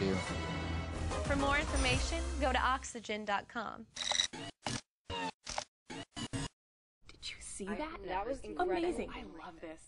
do. For more information, go to oxygen.com. Did you see that? That was incredible. amazing. I love this.